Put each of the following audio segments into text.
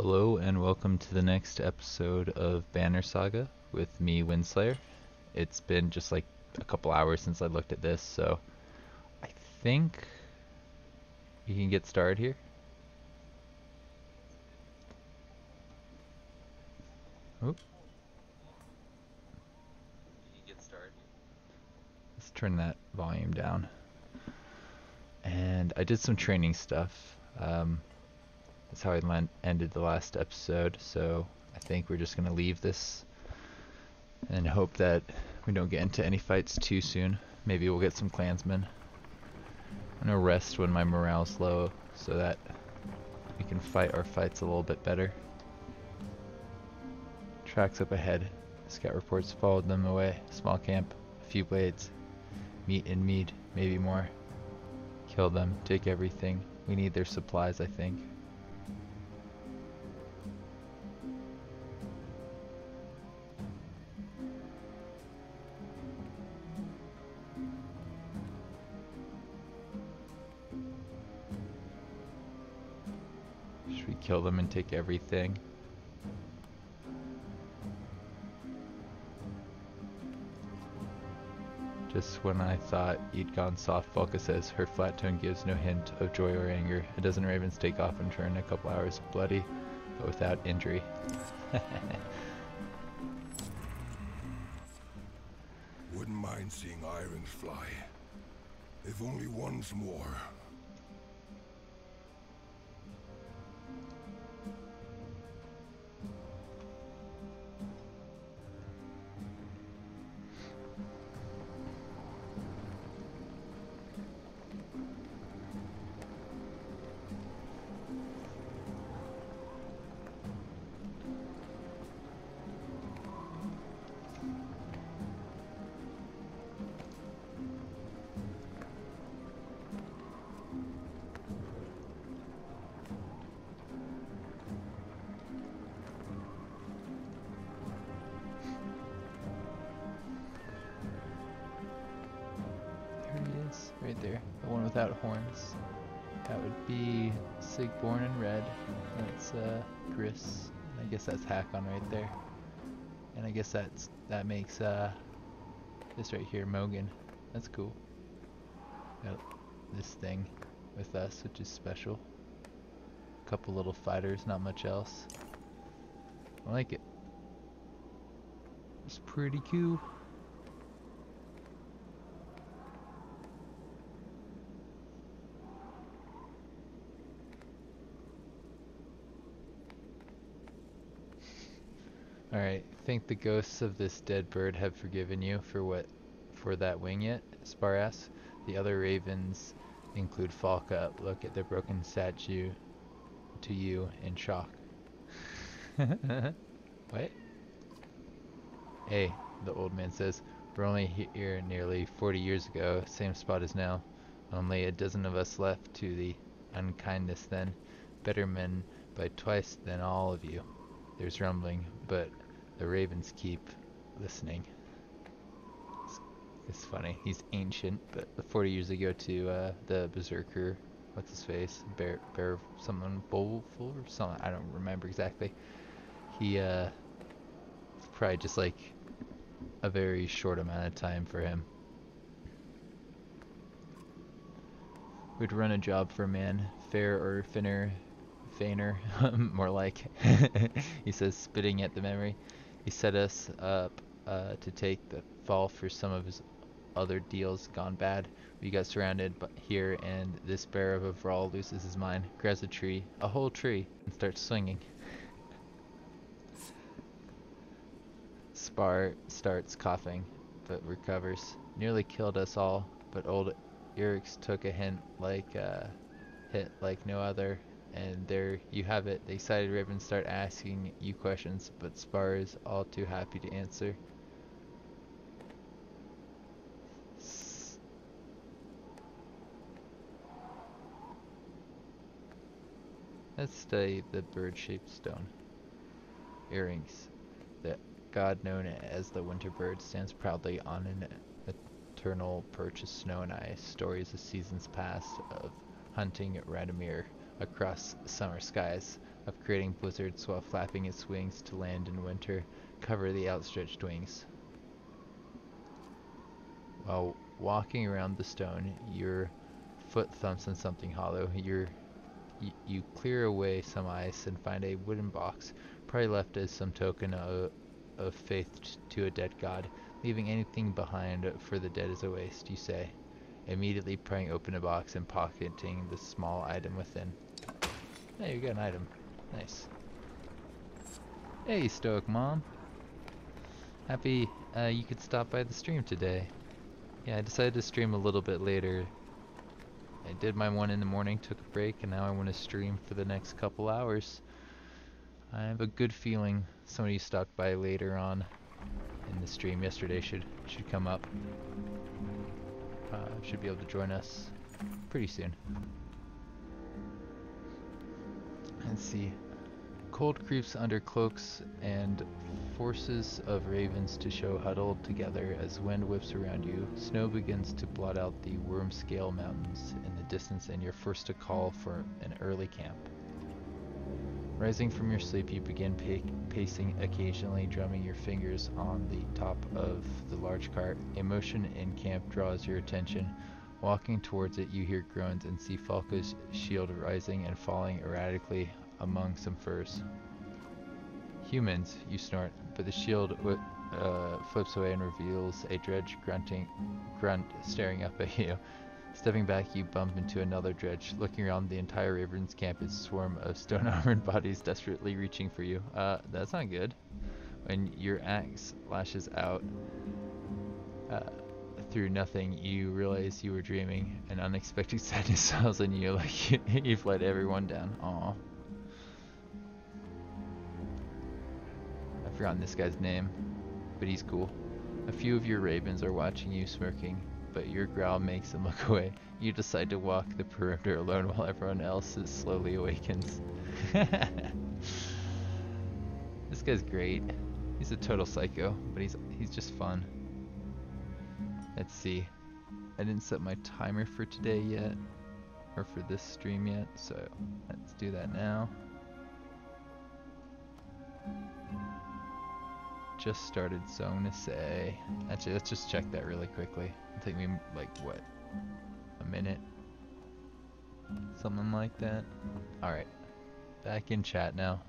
Hello and welcome to the next episode of Banner Saga with me, WinSlaya. It's been just like a couple hours since I looked at this, so I think we can get started here. Oop. Let's turn that volume down. And I did some training stuff. Um, that's how I ended the last episode, so I think we're just going to leave this and hope that we don't get into any fights too soon. Maybe we'll get some clansmen. I'm going to rest when my morale's low so that we can fight our fights a little bit better. Tracks up ahead. Scout reports followed them away. Small camp, a few blades. Meat and mead, maybe more. Kill them, take everything. We need their supplies, I think. Kill them and take everything? Just when I thought you'd gone soft, Folka says her flat tone gives no hint of joy or anger. A dozen ravens take off and turn a couple hours bloody, but without injury. Wouldn't mind seeing irons fly. If only once more. Right there. The one without horns. That would be Sigbjorn in red. That's uh, Gris. I guess that's Hakon right there. And I guess that's that makes uh, this right here Mogan. That's cool. Got this thing with us, which is special. A couple little fighters, not much else. I like it. It's pretty cool. Alright, think the ghosts of this dead bird have forgiven you for what for that wing yet? Spar asks. The other ravens include Falca. Look at the broken statue to you in shock. what? Hey, the old man says, we're only here nearly 40 years ago, same spot as now. Only a dozen of us left to the unkindness then. Better men by twice than all of you. There's rumbling, but the ravens keep listening. It's, it's funny. He's ancient, but 40 years ago to uh, the berserker, what's his face, bear, bear, someone, Bowful or something. I don't remember exactly. He uh, probably just like a very short amount of time for him. We'd run a job for a man, fair or thinner, fainer, more like. he says, spitting at the memory. He set us up uh, to take the fall for some of his other deals gone bad. We got surrounded but here, and this bear of a Varl loses his mind, grabs a tree, a whole tree, and starts swinging. Spar starts coughing, but recovers. Nearly killed us all, but old Eric's took a hint like uh, hit like no other, and there you have it. The excited ravens start asking you questions, but Spar is all too happy to answer. Let's study the bird-shaped stone. Earrings. The god known as the winter bird stands proudly on an eternal perch of snow and ice. Stories of seasons past of hunting at Radomir across summer skies. of creating blizzards while flapping its wings to land in winter, cover the outstretched wings. While walking around the stone, your foot thumps on something hollow. You're, you, you clear away some ice and find a wooden box, probably left as some token of, of faith to a dead god. Leaving anything behind for the dead is a waste, you say, immediately prying open a box and pocketing the small item within. Hey, you got an item. Nice. Hey, Stoic Mom. Happy uh, you could stop by the stream today. Yeah, I decided to stream a little bit later. I did my one in the morning, took a break, and now I want to stream for the next couple hours. I have a good feeling somebody stopped by later on in the stream yesterday should should come up. Uh, should be able to join us pretty soon. Let's see. Cold creeps under cloaks and forces of ravens to show huddled together as wind whips around you. Snow begins to blot out the Wormscale Mountains in the distance and you're forced to call for an early camp. Rising from your sleep, you begin pacing occasionally, drumming your fingers on the top of the large cart. A motion in camp draws your attention. Walking towards it, you hear groans and see Falca's shield rising and falling erratically among some furs. Humans, you snort, but the shield uh, flips away and reveals a dredge grunting, grunt staring up at you. Stepping back, you bump into another dredge. Looking around, the entire Ravens camp is a swarm of stone-armored bodies desperately reaching for you. Uh, that's not good. When your axe lashes out uh, through nothing, you mm-hmm. realize you were dreaming. An unexpected sadness settles in you like you've let everyone down. Aw. I've forgotten this guy's name, but he's cool. A few of your ravens are watching you smirking but your growl makes them look away. You decide to walk the perimeter alone while everyone else is slowly awakens. this guy's great. He's a total psycho, but he's he's just fun. Let's see. I didn't set my timer for today yet, or for this stream yet, so let's do that now. Just started, so I'm gonna say. Actually, let's just check that really quickly. It'll take me like what, a minute, something like that. All right, back in chat now,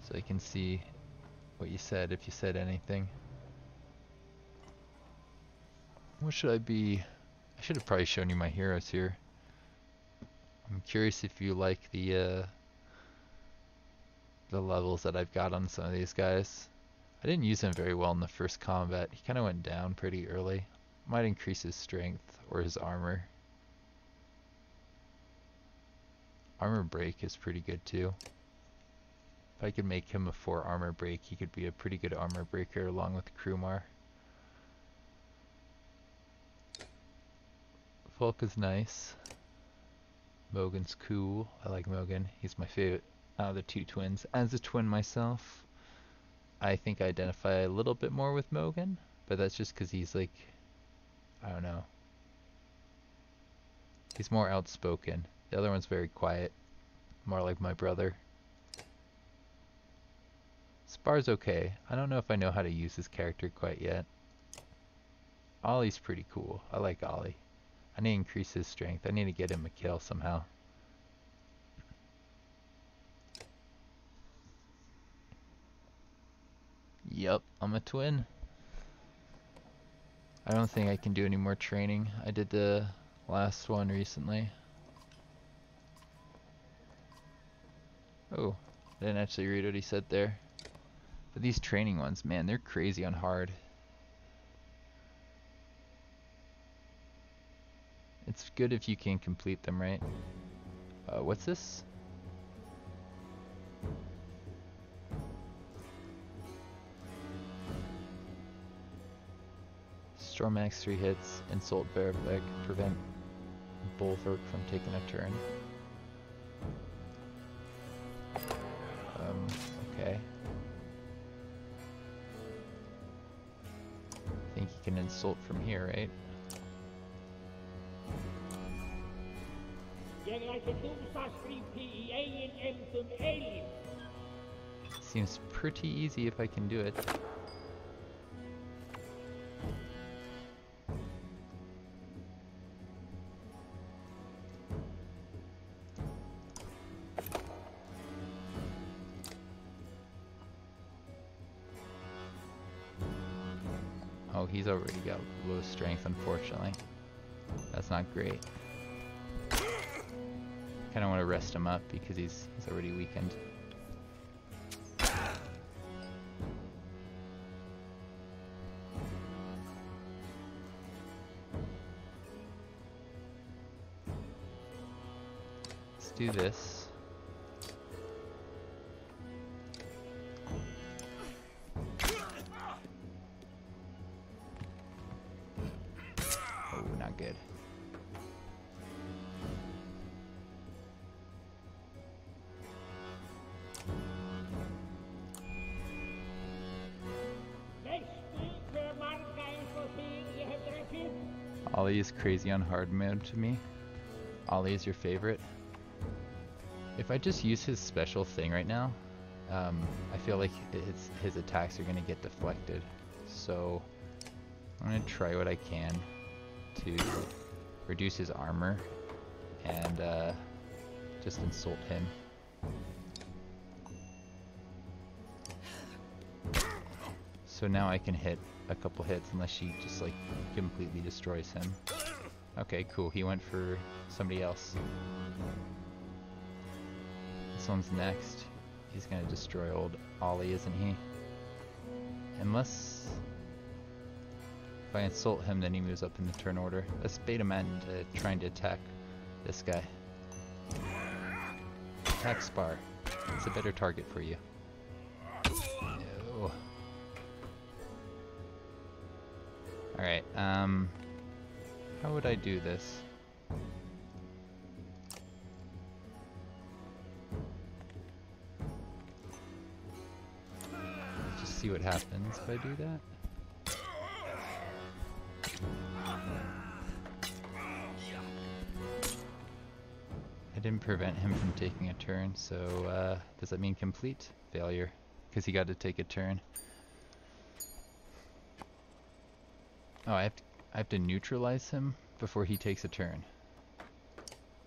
so you can see what you said if you said anything. What should I be? I should have probably shown you my heroes here. I'm curious if you like the uh, the levels that I've got on some of these guys. I didn't use him very well in the first combat. He kind of went down pretty early. Might increase his strength or his armor. Armor break is pretty good too. If I could make him a 4 armor break, he could be a pretty good armor breaker along with Krumr. Volk is nice. Mogan's cool. I like Mogan. He's my favorite out of the two twins. As a twin myself, I think I identify a little bit more with Mogan, but that's just because he's like, I don't know. He's more outspoken. The other one's very quiet, more like my brother. Spar's okay. I don't know if I know how to use this character quite yet. Oli's pretty cool. I like Ollie. I need to increase his strength. I need to get him a kill somehow. Yep, I'm a twin. I don't think I can do any more training. I did the last one recently. Oh, I didn't actually read what he said there. But these training ones, man, they're crazy on hard. It's good if you can complete them, right? Uh, what's this? Stormax 3 hits, Insult Veriflick, prevent Bulwark from taking a turn. Um, okay. I think you can insult from here, right? Seems pretty easy if I can do it. Oh, he's already got low strength, unfortunately. That's not great. Kind of want to rest him up because he's he's already weakened. Let's do this. Crazy on hard mode to me. Oli is your favorite. If I just use his special thing right now, um, I feel like his, his attacks are going to get deflected. So I'm going to try what I can to reduce his armor and uh, just insult him. So now I can hit a couple hits unless she just like completely destroys him. Okay, cool. He went for somebody else. This one's next. He's gonna destroy old Oli, isn't he? Unless... If I insult him, then he moves up in the turn order. Let's bait him into trying to attack this guy. Attack Spar. It's a better target for you. No. Alright, um... How would I do this? Let's just see what happens if I do that. I didn't prevent him from taking a turn, so uh, does that mean complete? Failure, because he got to take a turn. Oh, I have to, I have to neutralize him before he takes a turn.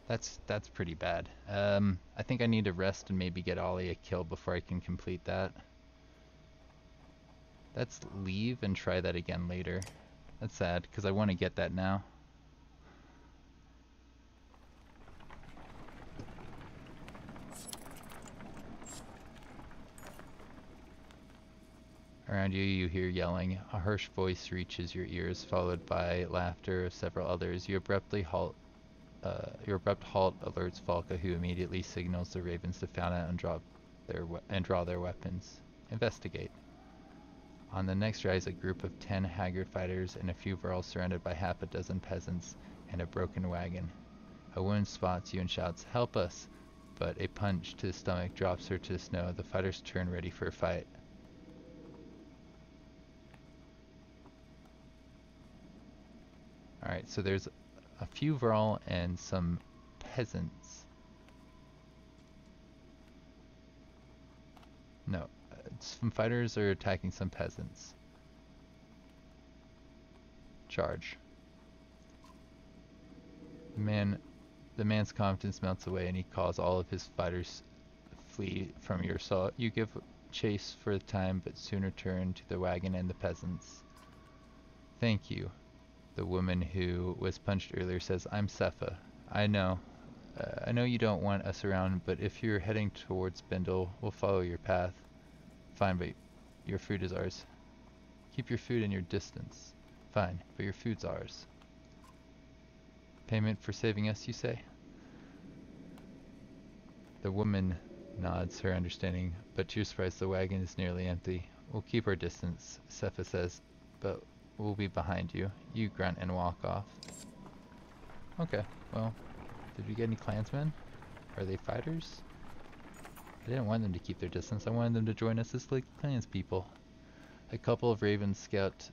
That's that's pretty bad. Um, I think I need to rest and maybe get Oli a kill before I can complete that. Let's leave and try that again later. That's sad, because I want to get that now. Around you, you hear yelling. A harsh voice reaches your ears, followed by laughter of several others. You abruptly halt. Uh, your abrupt halt alerts Falca, who immediately signals the ravens to fawn out and drop their and draw their weapons. Investigate. On the next rise, a group of ten haggard fighters and a few Varls surrounded by half a dozen peasants and a broken wagon. A woman spots you and shouts, "Help us!" But a punch to the stomach drops her to the snow. The fighters turn ready for a fight. Alright, so there's a few Varl and some peasants. No, uh, some fighters are attacking some peasants. Charge. The man, the man's confidence melts away and he calls all of his fighters flee from your assault. You give chase for the time, but soon return to the wagon and the peasants. Thank you. The woman who was punched earlier says, I'm Sepha. I know. Uh, I know you don't want us around, but if you're heading towards Bindle, we'll follow your path. Fine, but your food is ours. Keep your food in your distance. Fine, but your food's ours. Payment for saving us, you say? The woman nods her understanding, but to your surprise the wagon is nearly empty. We'll keep our distance, Sepha says, but we'll be behind you. You grunt and walk off. Okay, well, did we get any clansmen? Are they fighters? I didn't want them to keep their distance. I wanted them to join us as like clans people. A couple of Raven scout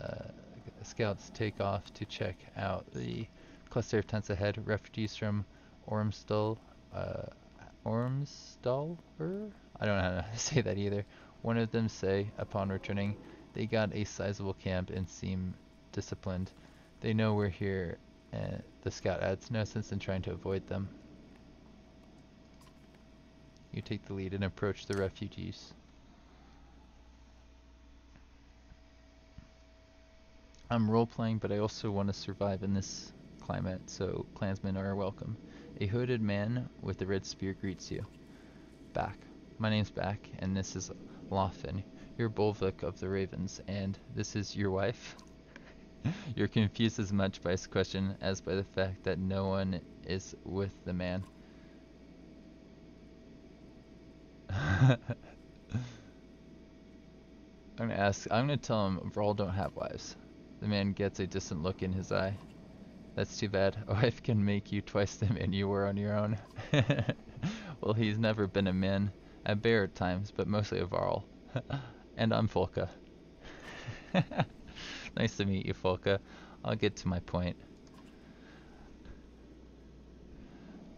uh, scouts take off to check out the cluster of tents ahead. Refugees from Ormsdal, uh, I don't know how to say that either. One of them say, upon returning, they got a sizable camp and seem disciplined. They know we're here, and the scout adds no sense in trying to avoid them. You take the lead and approach the refugees. I'm role-playing, but I also want to survive in this climate, so clansmen are welcome. A hooded man with a red spear greets you. Back. My name's Back, and this is Lawfen, your Bolverk of the Ravens, and this is your wife? You're confused as much by his question as by the fact that no one is with the man. I'm gonna ask, I'm gonna tell him Varl don't have wives. The man gets a distant look in his eye. That's too bad. A wife can make you twice the man you were on your own. well, he's never been a man. A bear at times, but mostly a Varl. And I'm Folka. nice to meet you, Folka. I'll get to my point.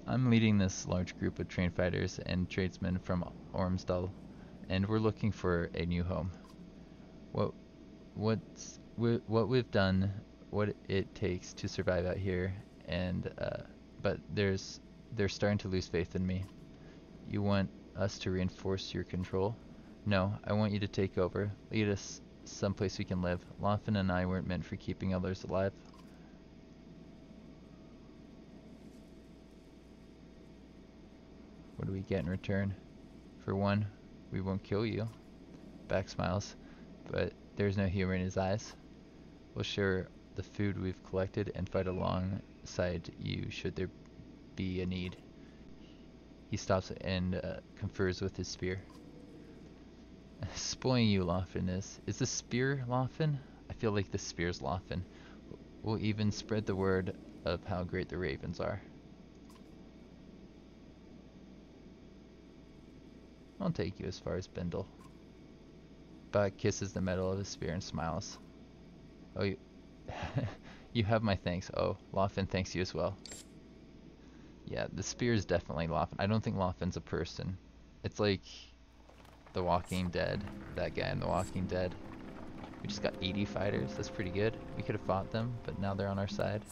I'm leading this large group of train fighters and tradesmen from Ormsdal, and we're looking for a new home. What, what's what we've done, what it takes to survive out here, and uh, but there's they're starting to lose faith in me. You want us to reinforce your control? No, I want you to take over. Lead us someplace we can live. Lawfen and I weren't meant for keeping others alive. What do we get in return? For one, we won't kill you. Back smiles, but there's no humor in his eyes. We'll share the food we've collected and fight alongside you should there be a need. He stops and uh, confers with his spear. Spoiling you, Lawfen is. Is the spear Lawfen? I feel like the spear's Lawfen. We'll even spread the word of how great the ravens are. I'll take you as far as Bindle. Buck kisses the metal of his spear and smiles. Oh, you, you have my thanks. Oh, Lawfen thanks you as well. Yeah, the spear is definitely Lawfen. I don't think Lawfen's a person. It's like The Walking Dead. That guy in The Walking Dead. We just got 80 fighters. That's pretty good. We could have fought them, but now they're on our side.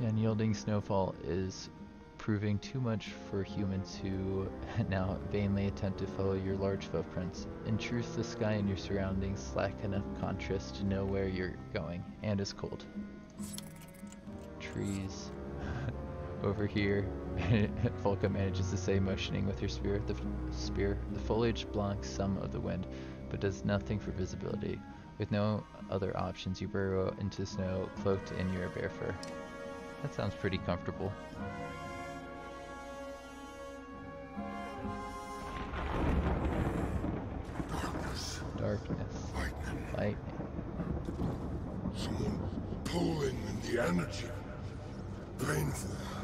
Yeah, Unyielding Snowfall is proving too much for humans who now vainly attempt to follow your large footprints. In truth, the sky and your surroundings lack enough contrast to know where you're going, and is cold. Trees. Over here, Folka manages to say, motioning with her spear. The spear. The foliage blocks some of the wind, but does nothing for visibility. With no other options, you burrow into snow, cloaked in your bear fur. That sounds pretty comfortable. darkness. Lightning. Lightning. Someone pulling in the energy. Painful.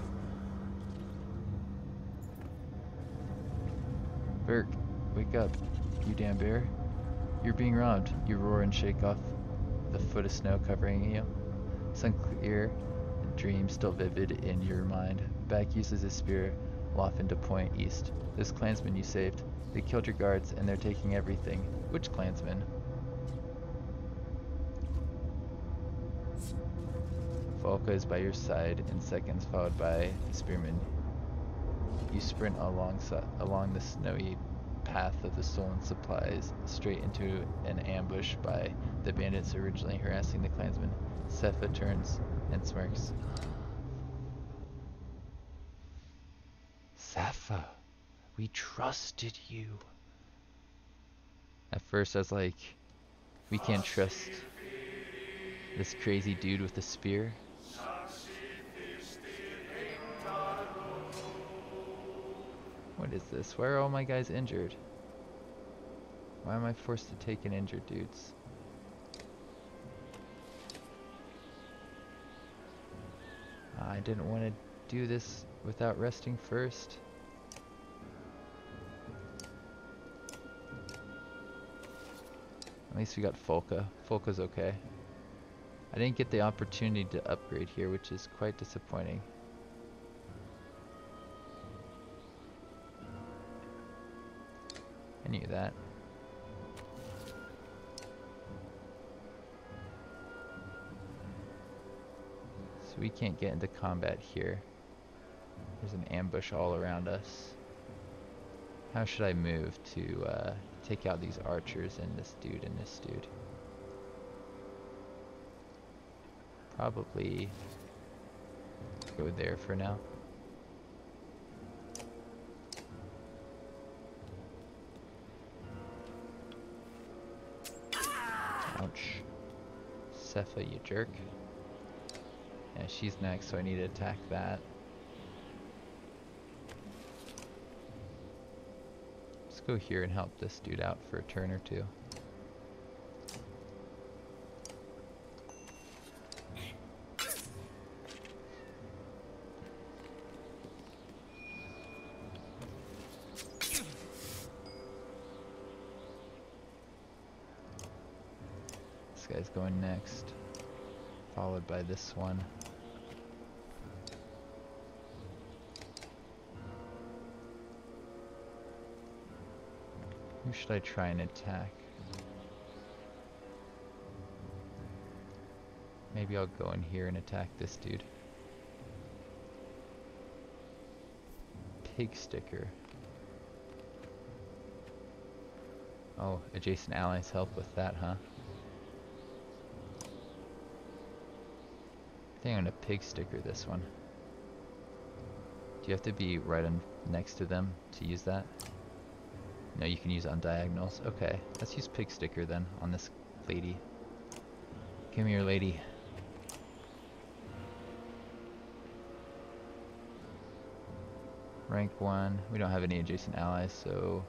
Wake up, you damn bear. You're being robbed. You roar and shake off the foot of snow covering you. Sun clear, dream still vivid in your mind. Back uses his spear, Lawfen to point east. This clansman you saved. They killed your guards and they're taking everything. Which clansman? Folka is by your side in seconds, followed by the spearman. You sprint along, along the snowy path of the stolen supplies straight into an ambush by the bandits originally harassing the clansmen. Sepha turns and smirks. Sepha. We trusted you. At first I was like, we can't trust this crazy dude with a spear. What is this? Why are all my guys injured? Why am I forced to take in injured dudes? I didn't want to do this without resting first. At least we got Folka. Folka's okay. I didn't get the opportunity to upgrade here, which is quite disappointing. Knew that. So we can't get into combat here. There's an ambush all around us. How should I move to uh, take out these archers and this dude and this dude? Probably go there for now. Sepha, you jerk. Yeah, she's next, so I need to attack that. Let's go here and help this dude out for a turn or two. This guy's going next, followed by this one. Who should I try and attack? Maybe I'll go in here and attack this dude. Pig sticker. Oh, adjacent allies help with that, huh? Think I'm gonna pig sticker this one. Do you have to be right on next to them to use that? No, you can use on diagonals. Okay, let's use pig sticker then on this lady. Come here, lady. Rank 1. We don't have any adjacent allies, so...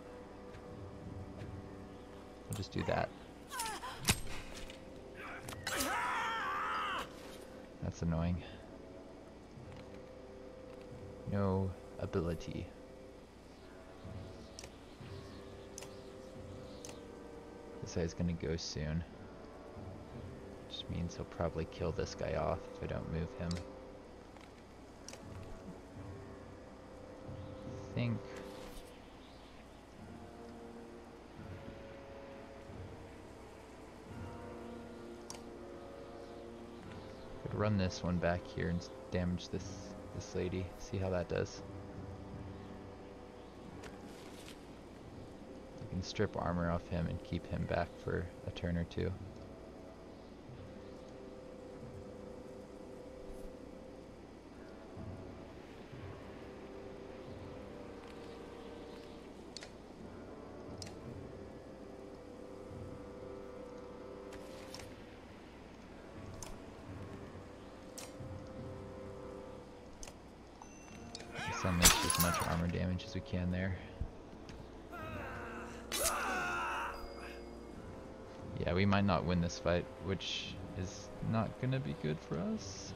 We'll just do that. That's annoying. No ability. This guy's gonna go soon. Which means he'll probably kill this guy off if I don't move him. I think... run this one back here and damage this this lady. See how that does. I can strip armor off him and keep him back for a turn or two. As much armor damage as we can there. Yeah, we might not win this fight, which is not gonna be good for us.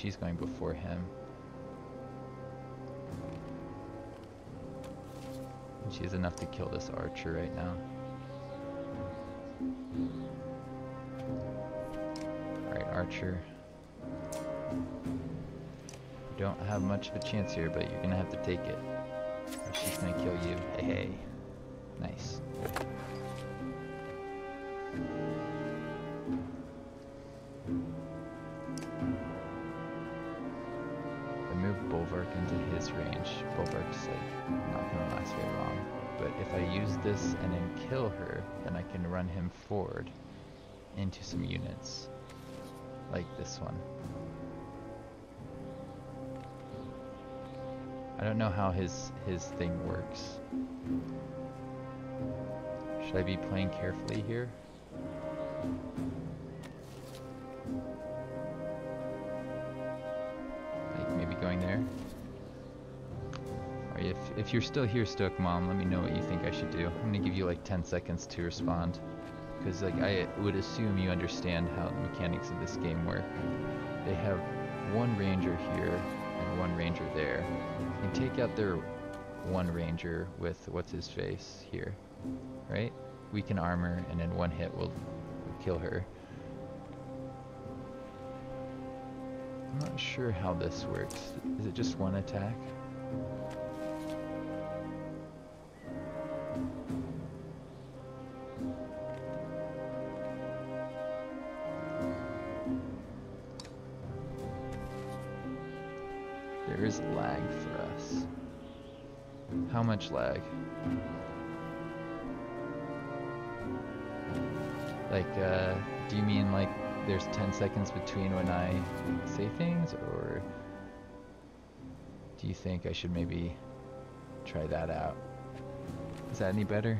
She's going before him. And she has enough to kill this archer right now. Alright, archer. You don't have much of a chance here, but you're gonna have to take it. She's gonna kill you. Hey, hey. Nice. Then I can run him forward into some units. Like this one. I don't know how his his thing works. Should I be playing carefully here? Like maybe going there? If, you're still here, Stoke Mom, let me know what you think I should do. I'm gonna give you like 10 seconds to respond. Because like I would assume you understand how the mechanics of this game work. They have one ranger here and one ranger there. You take out their one ranger with what's his face here, right? Weaken armor and then one hit will kill her. I'm not sure how this works. Is it just one attack? Much lag? Like, uh, do you mean like there's 10 seconds between when I say things, or do you think I should maybe try that out? Is that any better?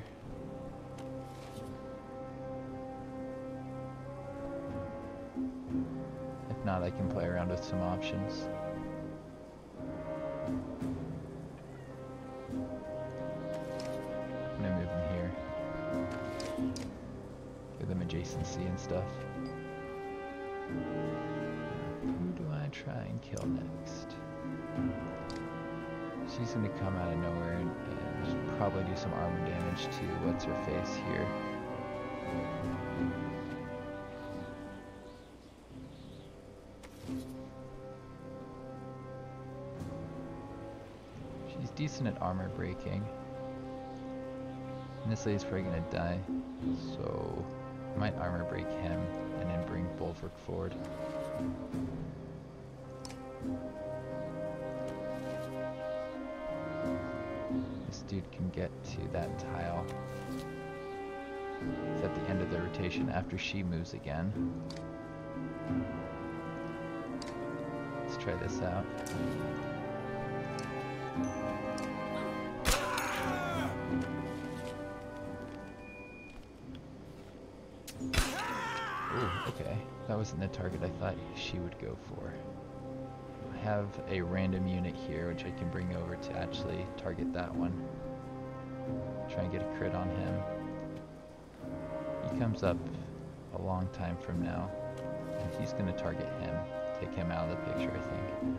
If not, I can play around with some options. Stuff. Who do I try and kill next? She's gonna come out of nowhere and, and probably do some armor damage to what's her face here. She's decent at armor breaking. And this lady's probably gonna die, so might armor break him and then bring Bulwark forward. This dude can get to that tile. It's at the end of the rotation after she moves again. Let's try this out. Wasn't the target I thought she would go for. I have a random unit here which I can bring over to actually target that one. Try and get a crit on him. He comes up a long time from now. And he's going to target him. Take him out of the picture, I think.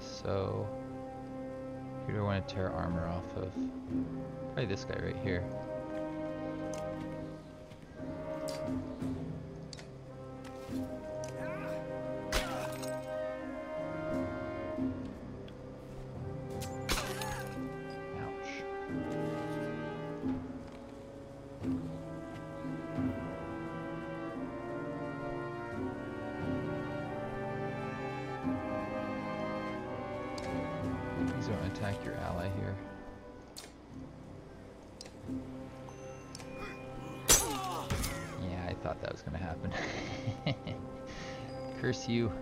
So who do I want to tear armor off of? Probably this guy right here. You.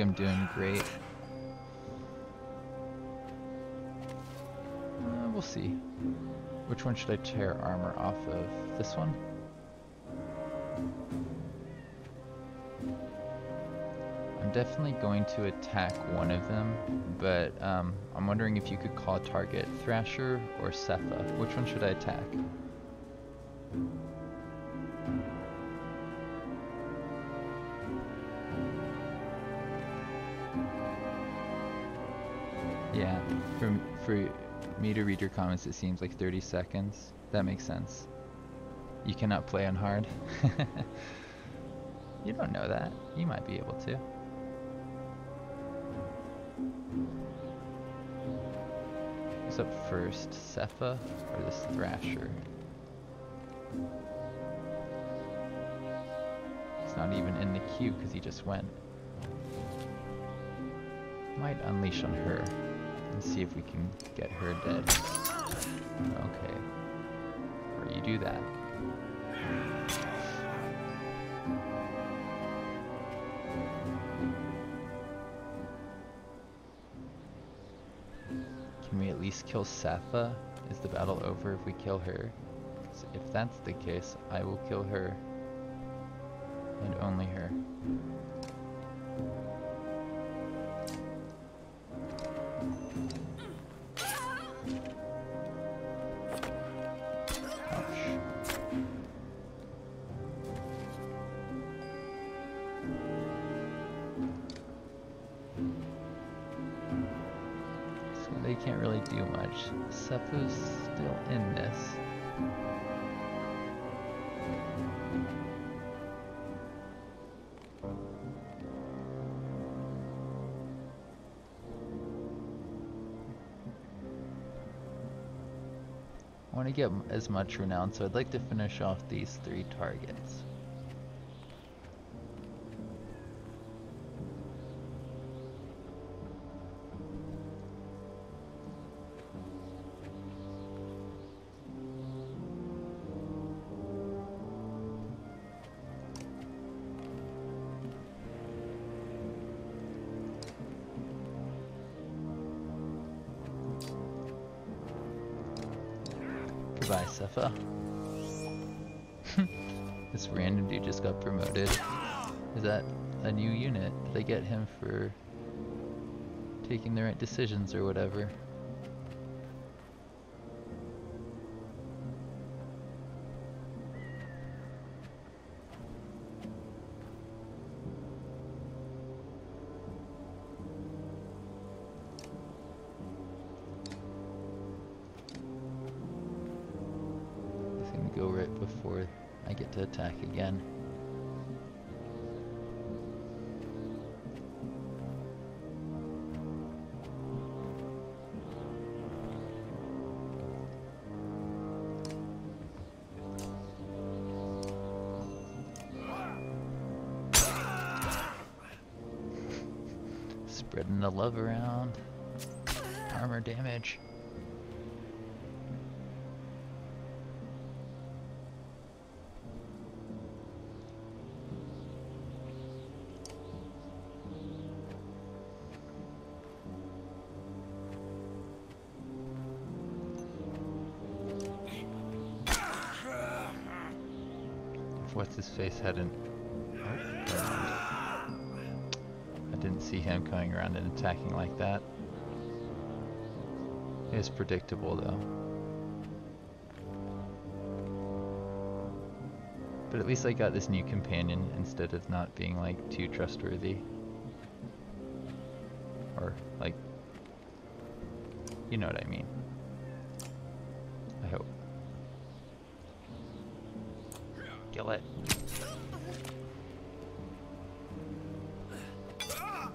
I'm doing great? Uh, we'll see. Which one should I tear armor off of? This one? I'm definitely going to attack one of them, but um, I'm wondering if you could call target Thrasher or Cepha. Which one should I attack? To read your comments it seems like 30 seconds. That makes sense. You cannot play on hard. you don't know that. You might be able to. What's up first, Cepha or this Thrasher? He's not even in the queue because he just went. Might unleash on her and see if we can get her dead. Okay. Or you do that. Can we at least kill Safa? Is the battle over if we kill her? if that's the case, I will kill her. And only her. Get as much renown, so I'd like to finish off these three targets. Goodbye, Sepha. this random dude just got promoted. Is that a new unit? Did they get him for taking the right decisions or whatever? Attack again. His face hadn't. I didn't see him coming around and attacking like that. It's predictable though. But at least I got this new companion instead of not being like too trustworthy. Or like, you know what I mean.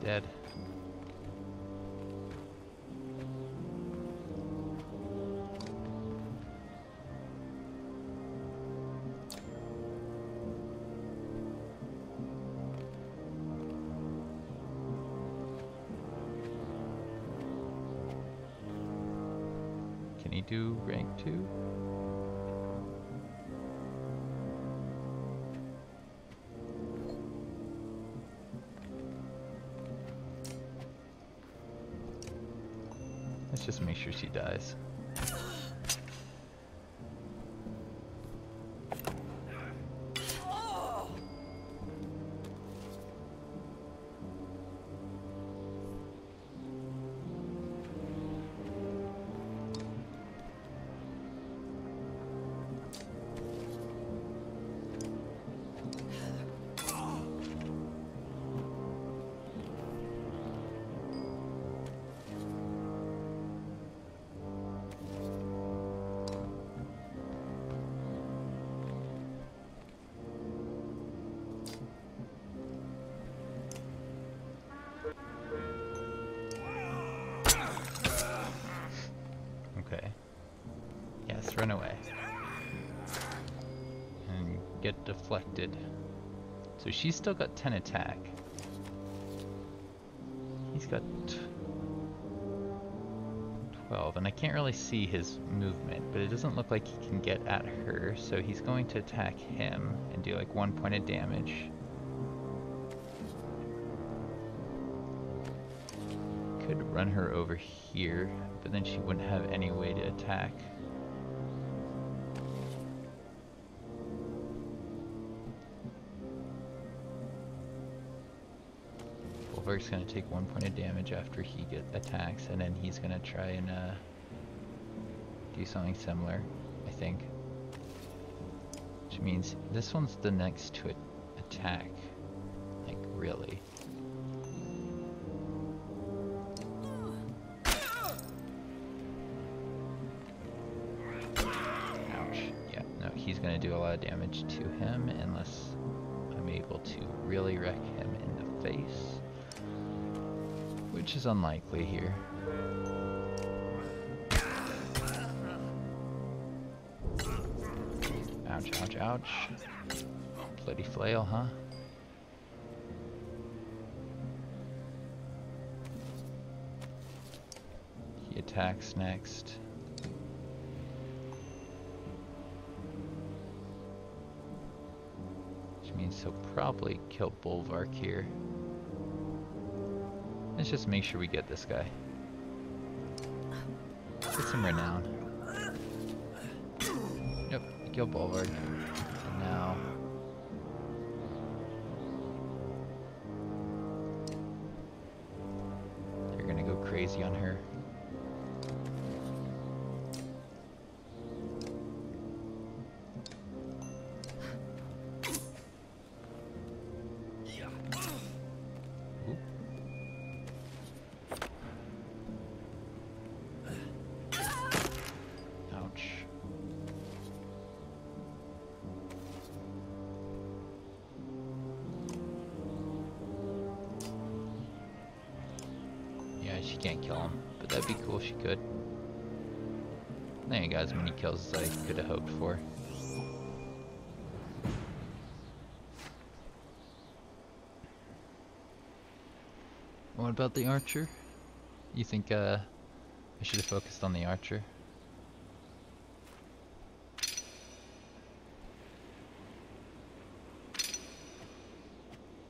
Dead. Can he do rank 2? Sure she dies. Run away. And get deflected. So she's still got 10 attack. He's got 12, and I can't really see his movement, but it doesn't look like he can get at her, so he's going to attack him and do like one point of damage. Could run her over here, but then she wouldn't have any way to attack. Bolverk's gonna take one point of damage after he get attacks, and then he's gonna try and uh, do something similar, I think. Which means this one's the next to attack, like really. Ouch. Yeah, no, he's gonna do a lot of damage to him unless I'm able to really wreck him in the face. Which is unlikely here. Ouch, ouch, ouch. Bloody flail, huh? He attacks next. Which means he'll probably kill Bolverk here. Let's just make sure we get this guy. Get some renown. Yep, kill Bolverk. Kills as I could have hoped for. What about the archer? You think uh, I should have focused on the archer?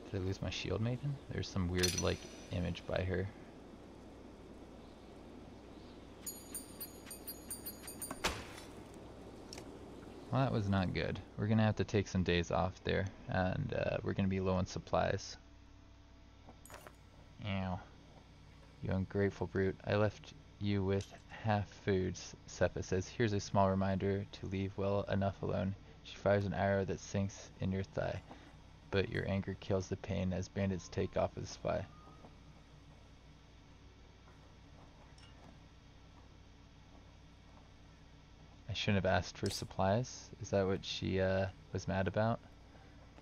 Did I lose my shield maiden? There's some weird like image by her. Well, that was not good. We're gonna have to take some days off there, and uh, we're gonna be low on supplies. Ow. You ungrateful brute. I left you with half foods, Seppa says. Here's a small reminder to leave well enough alone. She fires an arrow that sinks in your thigh, but your anger kills the pain as bandits take off with the spy. I shouldn't have asked for supplies. Is that what she uh, was mad about?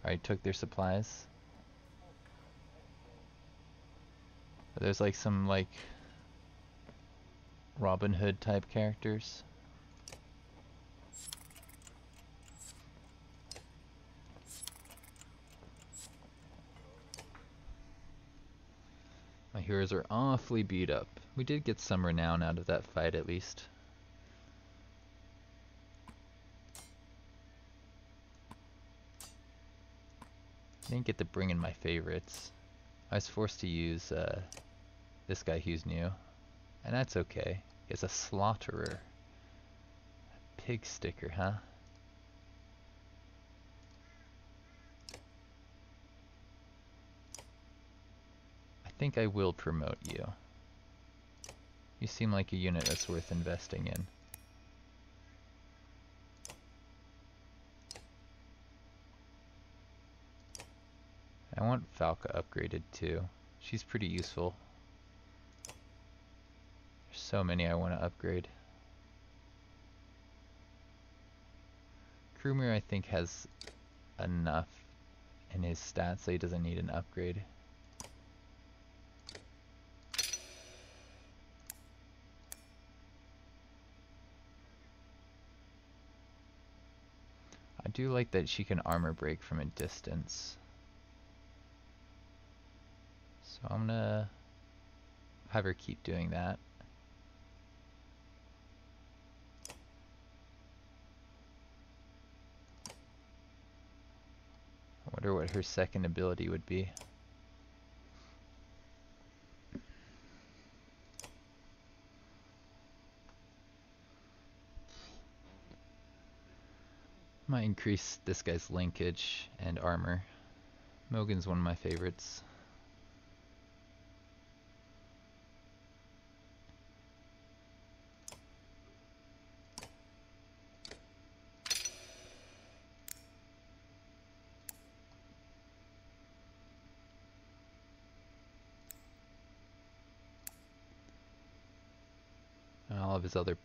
I took their supplies. There's like some like Robin Hood type characters. My heroes are awfully beat up. We did get some renown out of that fight at least. Didn't get to bring in my favorites. I was forced to use uh, this guy who's new, and that's okay. He has a slaughterer. A Pig sticker, huh? I think I will promote you. You seem like a unit that's worth investing in. Want Folka upgraded too. She's pretty useful. There's so many I want to upgrade. Krumr I think has enough in his stats so he doesn't need an upgrade. I do like that she can armor break from a distance. So I'm gonna have her keep doing that. I wonder what her second ability would be. Might increase this guy's linkage and armor. Mogun's one of my favorites. all of his other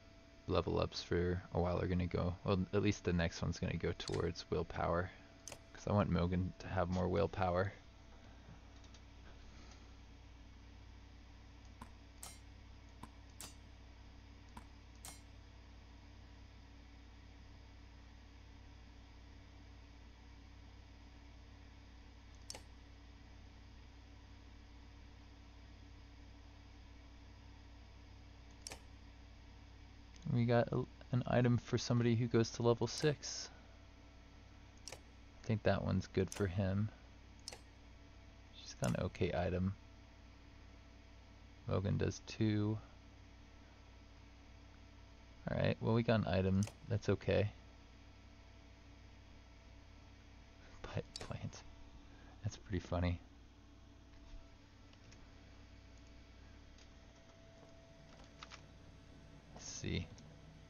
level ups for a while are going to go, well, at least the next one's going to go towards willpower. Because I want Mogun to have more willpower. We got a, an item for somebody who goes to level 6. I think that one's good for him. She's got an okay item. Mogun does 2. Alright, well we got an item. That's okay. Pipe plant. That's pretty funny. See.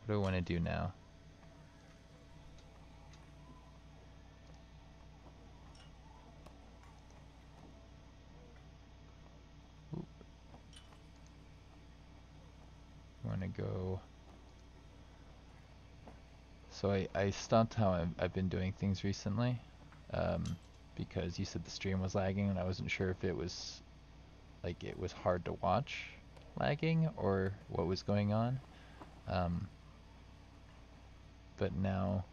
What do I want to do now? want to go so I, I stopped how I've, I've been doing things recently um, because you said the stream was lagging and I wasn't sure if it was like it was hard to watch lagging or what was going on um, but now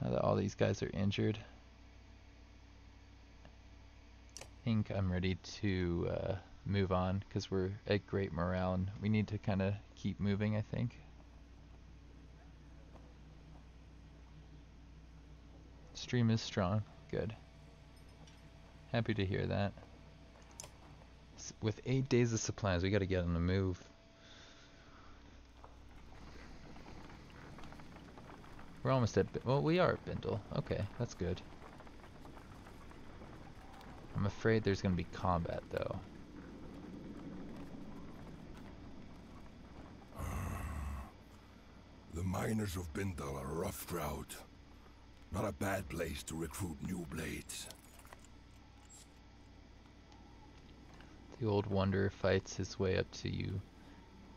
now that all these guys are injured I think I'm ready to uh, move on because we're at great morale and we need to kind of keep moving I think Stream is strong. Good. Happy to hear that. S with eight days of supplies, we gotta get on the move. We're almost at, B well, we are at Bindal. Okay, that's good. I'm afraid there's gonna be combat, though. Ah, the miners of Bindal are a rough drought. Not a bad place to recruit new blades. The old wanderer fights his way up to you.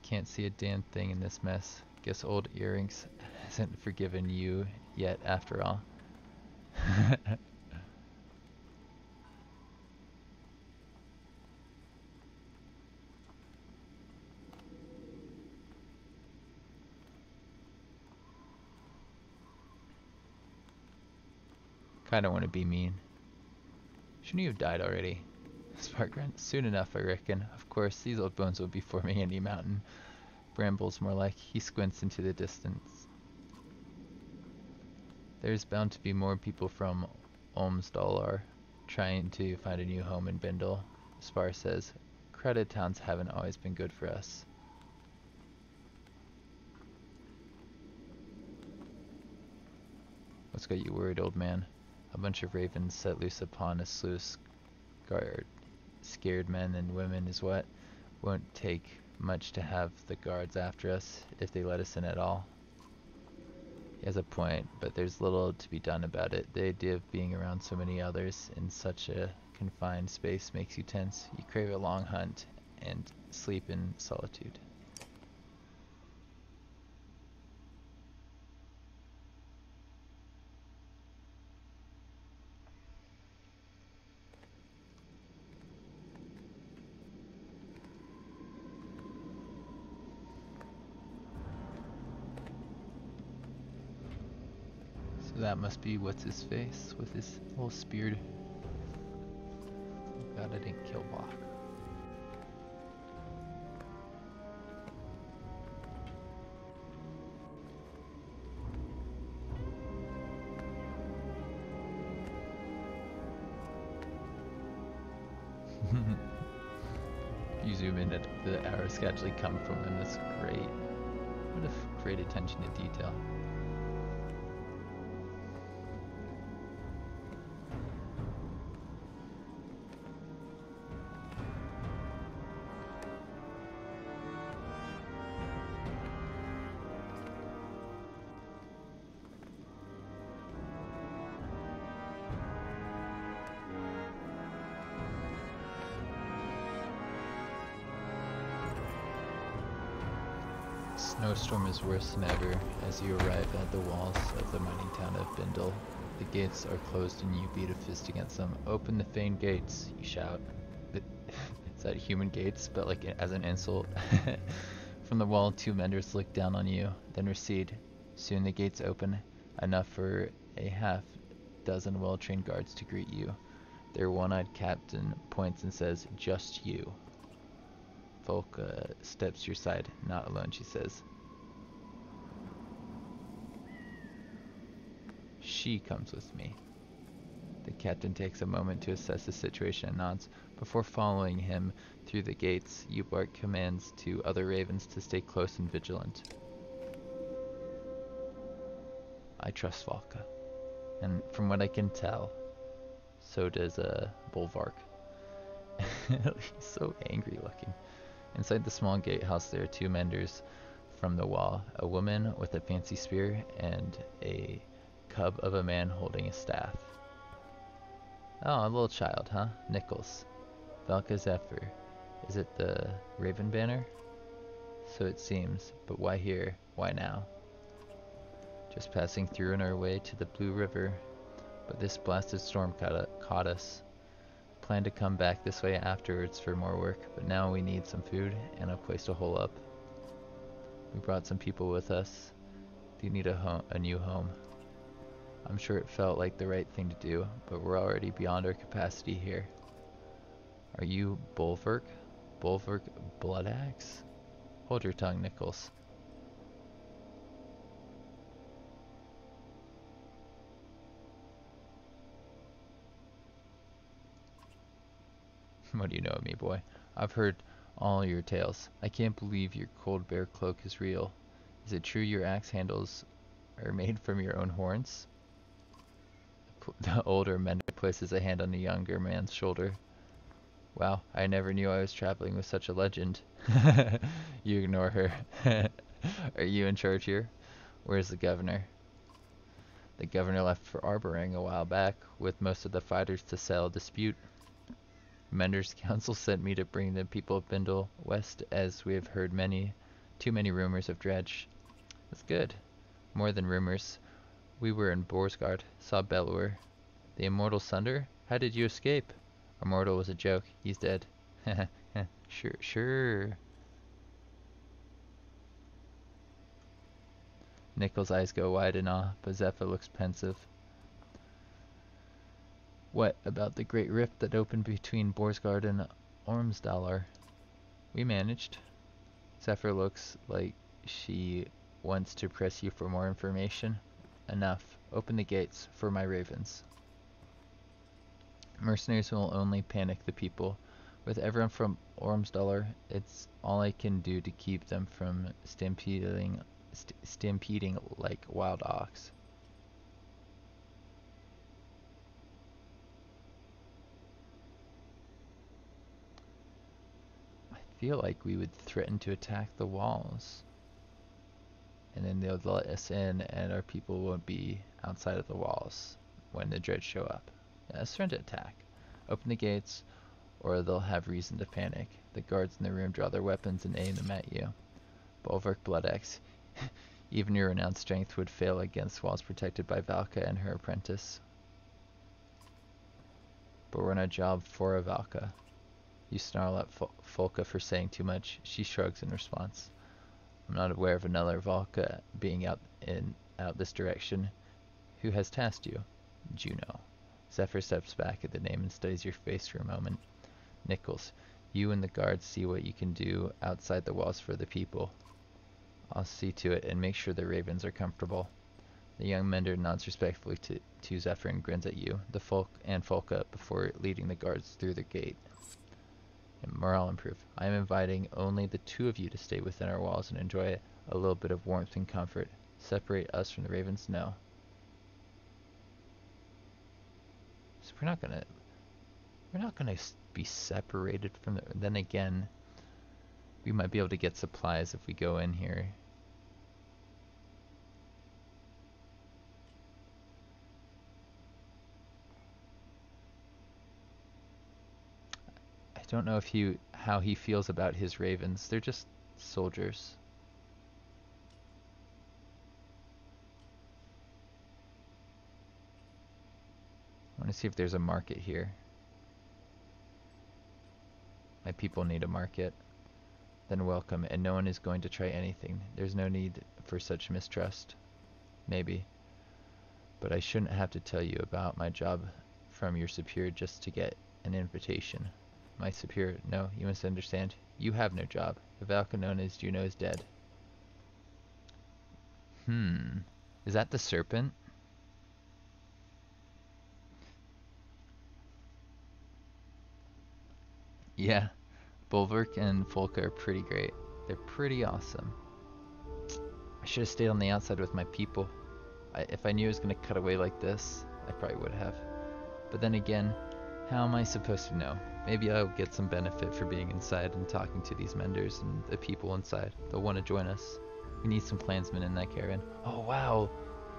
Can't see a damn thing in this mess. Guess old earrings hasn't forgiven you yet after all. Kinda wanna be mean. Shouldn't you have died already? Sparkrun, soon enough I reckon. Of course, these old bones will be forming any mountain. Brambles more like. He squints into the distance. There's bound to be more people from Olmsdalar trying to find a new home in Bindal. Spar says, crowded towns haven't always been good for us. What's got you worried, old man? A bunch of ravens set loose upon a sluice scared, scared men and women is what? Won't take much to have the guards after us, if they let us in at all. He has a point, but there's little to be done about it. The idea of being around so many others in such a confined space makes you tense. You crave a long hunt and sleep in solitude. So that must be what's his face with his little spear. God, I didn't kill Bach. you zoom in at the arrows actually come from him. That's great. What a great attention to detail. Worse than ever as you arrive at the walls of the mining town of Bindal. The gates are closed and you beat a fist against them. Open the Fane gates, you shout. is that human gates, but like as an insult? From the wall, two menders look down on you, then recede. Soon the gates open, enough for a half dozen well-trained guards to greet you. Their one-eyed captain points and says, just you. Folka steps your side. Not alone, she says. She comes with me. The captain takes a moment to assess the situation and nods. Before following him through the gates, Ubark commands to other ravens to stay close and vigilant. I trust Folka. And from what I can tell, so does uh. He's so angry looking. Inside the small gatehouse there are two menders from the wall, a woman with a fancy spear and a cub of a man holding a staff. Oh, a little child, huh? Nichols. Valka Zefr. Is it the Raven Banner? So it seems, but why here? Why now? Just passing through on our way to the Blue River, but this blasted storm caught, us. Plan to come back this way afterwards for more work, but now we need some food and a place to hole up. We brought some people with us. They need a, a new home. I'm sure it felt like the right thing to do, but we're already beyond our capacity here. Are you Bolverk? Bolverk Bloodaxe? Hold your tongue, Nichols. what do you know of me, boy? I've heard all your tales. I can't believe your cold bear cloak is real. Is it true your axe handles are made from your own horns? The older mender places a hand on the younger man's shoulder. Wow, I never knew I was traveling with such a legend. you ignore her. Are you in charge here? Where's the governor? The governor left for Arborang a while back, with most of the fighters to settle a dispute. Mender's council sent me to bring the people of Bindal west, as we have heard many, too many rumors of Dredge. That's good. More than rumors. We were in Boersgard, saw Bellower. The immortal Sunder? How did you escape? Immortal was a joke. He's dead. Sure, sure. Nichols' eyes go wide in awe, but Zefr looks pensive. What about the great rift that opened between Boersgard and Ormsdalar? We managed. Zefr looks like she wants to press you for more information. Enough. Open the gates for my ravens. Mercenaries will only panic the people. With everyone from Ormsdollar, it's all I can do to keep them from stampeding, st- stampeding like wild ox. I feel like we would threaten to attack the walls. And then they'll let us in, and our people won't be outside of the walls when the dreads show up. Yeah, try to attack. Open the gates, or they'll have reason to panic. The guards in the room draw their weapons and aim them at you. Bolverk Bloodaxe. Even your renowned strength would fail against walls protected by Valka and her apprentice. But we're on a job for a Valka. You snarl at Fol Folka for saying too much. She shrugs in response. I'm not aware of another Valka being out in out this direction. Who has tasked you? Juno. Zefr steps back at the name and studies your face for a moment. Nichols, you and the guards see what you can do outside the walls for the people. I'll see to it and make sure the ravens are comfortable. The young mender nods respectfully to, to Zefr and grins at you, the folk and Folka, before leading the guards through the gate. And morale improve. I am inviting only the two of you to stay within our walls and enjoy a little bit of warmth and comfort. Separate us from the ravens? No. So we're not gonna we're not gonna be separated from the. Then again, we might be able to get supplies if we go in here. Don't know if he how he feels about his ravens. They're just soldiers. I want to see if there's a market here. My people need a market. Then welcome, and no one is going to try anything. There's no need for such mistrust. Maybe. But I shouldn't have to tell you about my job from your superior just to get an invitation. My superior, no, you must understand. You have no job. The Valka known as Juno is dead. Hmm. Is that the serpent? Yeah, Bolverk and Folka are pretty great. They're pretty awesome. I should have stayed on the outside with my people. I, if I knew it was going to cut away like this, I probably would have. But then again, how am I supposed to know? Maybe I'll get some benefit for being inside and talking to these menders and the people inside. They'll want to join us. We need some clansmen in that caravan. Oh wow!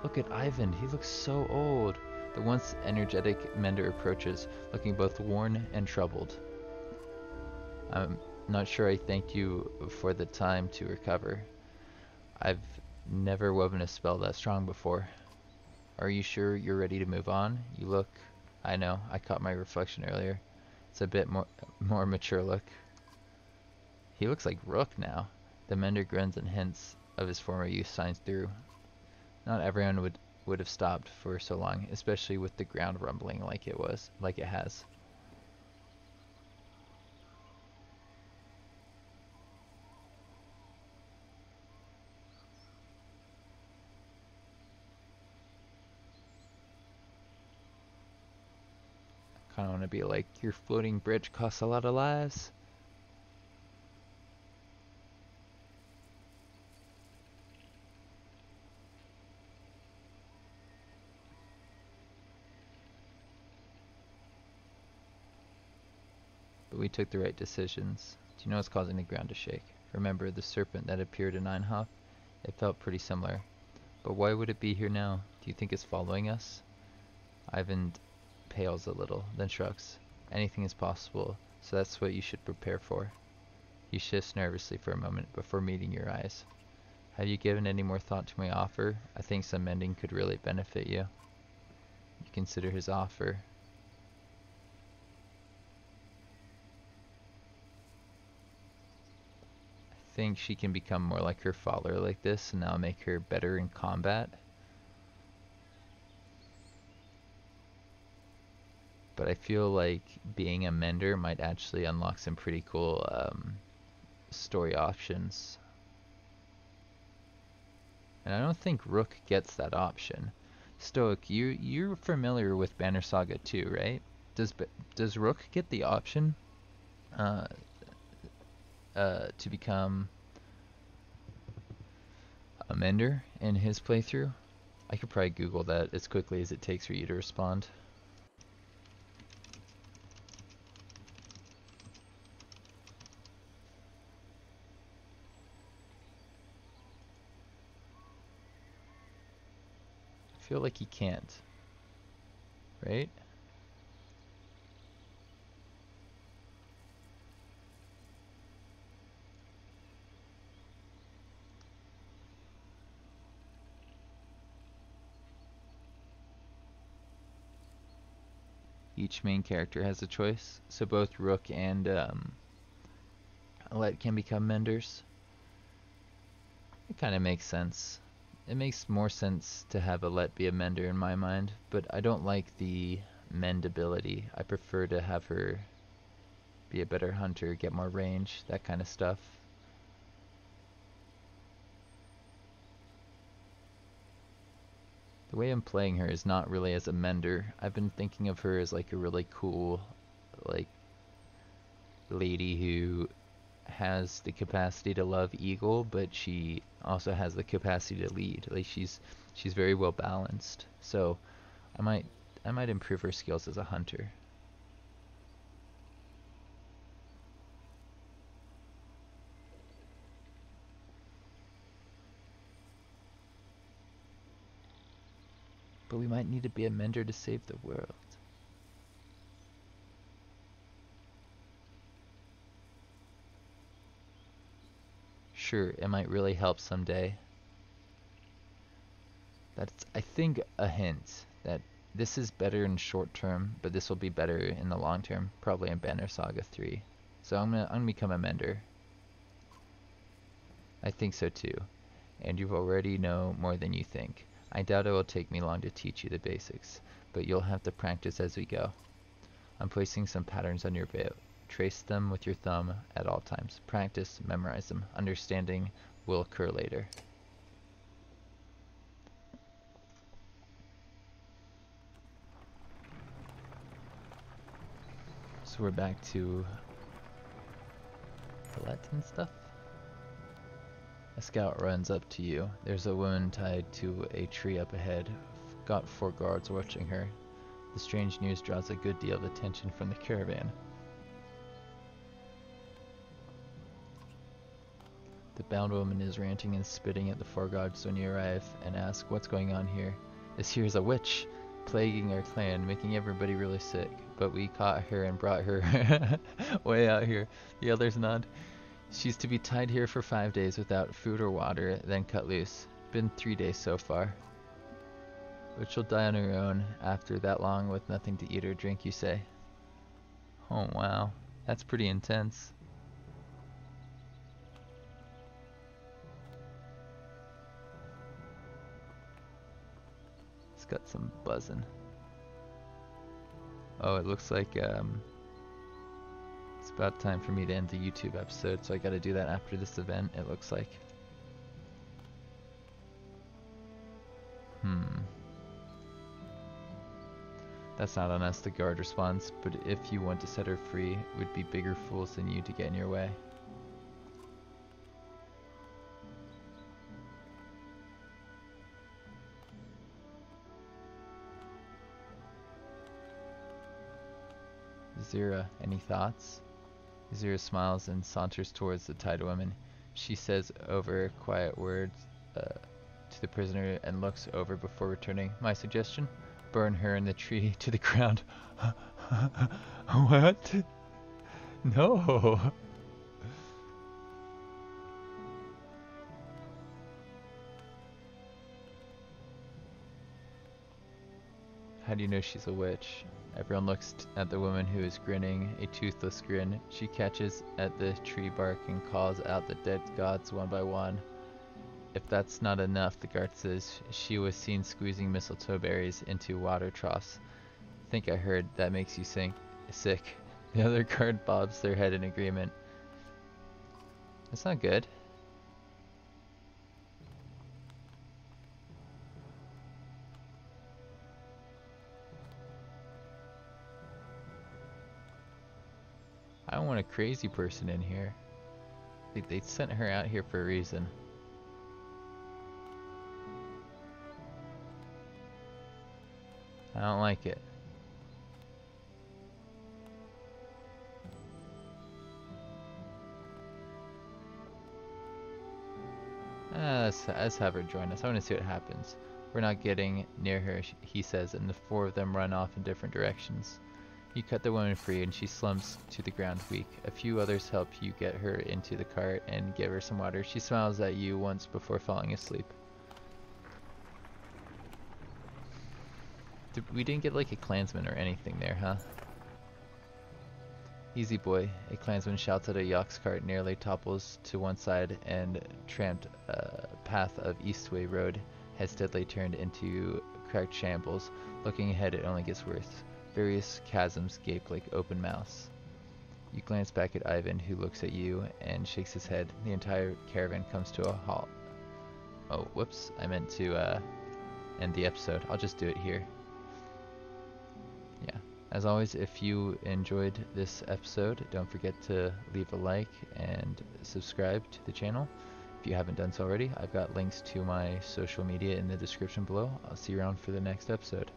Look at Eyvind. He looks so old. The once energetic mender approaches, looking both worn and troubled. I'm not sure I thank you for the time to recover. I've never woven a spell that strong before. Are you sure you're ready to move on? You look... I know, I caught my reflection earlier. It's a bit more, more mature look. He looks like Rook now. The mender grins and hints of his former youth shines through. Not everyone would, would have stopped for so long, especially with the ground rumbling like it was, like it has. Kind of want to be like, your floating bridge costs a lot of lives. But we took the right decisions. Do you know what's causing the ground to shake? Remember the serpent that appeared in Einhoff? It felt pretty similar. But why would it be here now? Do you think it's following us? Eyvind pales a little, then shrugs. Anything is possible, so that's what you should prepare for. He shifts nervously for a moment before meeting your eyes. Have you given any more thought to my offer? I think some mending could really benefit you. You consider his offer. I think she can become more like her father like this, and that'll make her better in combat. But I feel like being a mender might actually unlock some pretty cool um, story options. And I don't think Rook gets that option. Stoic, you you're familiar with Banner Saga too, right? Does does Rook get the option uh, uh, to become a mender in his playthrough? I could probably Google that as quickly as it takes for you to respond. Feel like he can't. Right? Each main character has a choice, so both Rook and um, Alette can become menders. It kind of makes sense. It makes more sense to have Alette be a mender in my mind, but I don't like the mend ability. I prefer to have her be a better hunter, get more range, that kind of stuff. The way I'm playing her is not really as a mender. I've been thinking of her as like a really cool, like, lady who has the capacity to love Eagle, but she also has the capacity to lead. Like she's she's very well balanced. So I might I might improve her skills as a hunter. But we might need to be a mender to save the world. Sure, it might really help someday. That's, I think, a hint that this is better in short term, but this will be better in the long term, probably in Banner Saga 3. So I'm gonna, I'm gonna become a mender. I think so too. And you've already know more than you think. I doubt it will take me long to teach you the basics, but you'll have to practice as we go. I'm placing some patterns on your. Trace them with your thumb at all times. Practice, memorize them. Understanding will occur later. So we're back to Alette and stuff. A scout runs up to you. There's a woman tied to a tree up ahead. Got four guards watching her. The strange news draws a good deal of attention from the caravan. The bound woman is ranting and spitting at the four gods when you arrive and ask what's going on here. This here's a witch, plaguing our clan, making everybody really sick. But we caught her and brought her way out here. The others nod. She's to be tied here for five days without food or water, then cut loose. Been three days so far. But she'll die on her own after that long with nothing to eat or drink, you say. Oh wow, that's pretty intense. Got some buzzing. Oh, it looks like um, it's about time for me to end the YouTube episode, so I gotta do that after this event, it looks like. Hmm. That's not on us, the guard responds, but if you want to set her free, it would be bigger fools than you to get in your way. Zira, any thoughts? Zira smiles and saunters towards the tied woman. She says over quiet words uh, to the prisoner and looks over before returning. My suggestion? Burn her in the tree to the ground. what? No. How do you know she's a witch? Everyone looks at the woman who is grinning, a toothless grin. She catches at the tree bark and calls out the dead gods one by one. If that's not enough, the guard says, she was seen squeezing mistletoe berries into water troughs. Think I heard that makes you sink, sick. The other guard bobs their head in agreement. That's not good. A crazy person in here. They, they sent her out here for a reason. I don't like it. Uh, let's, let's have her join us. I want to see what happens. We're not getting near her, he says, and the four of them run off in different directions. You cut the woman free and she slumps to the ground weak. A few others help you get her into the cart and give her some water. She smiles at you once before falling asleep. we didn't get like a clansman or anything there, huh? Easy boy, a clansman shouts at a Yox cart nearly topples to one side and tramped uh, path of Eastway Road has steadily turned into cracked shambles. Looking ahead, it only gets worse. Various chasms gape like open mouths. You glance back at Iver, who looks at you and shakes his head. The entire caravan comes to a halt. Oh, whoops. I meant to uh, end the episode. I'll just do it here. Yeah. As always, if you enjoyed this episode, don't forget to leave a like and subscribe to the channel. If you haven't done so already, I've got links to my social media in the description below. I'll see you around for the next episode.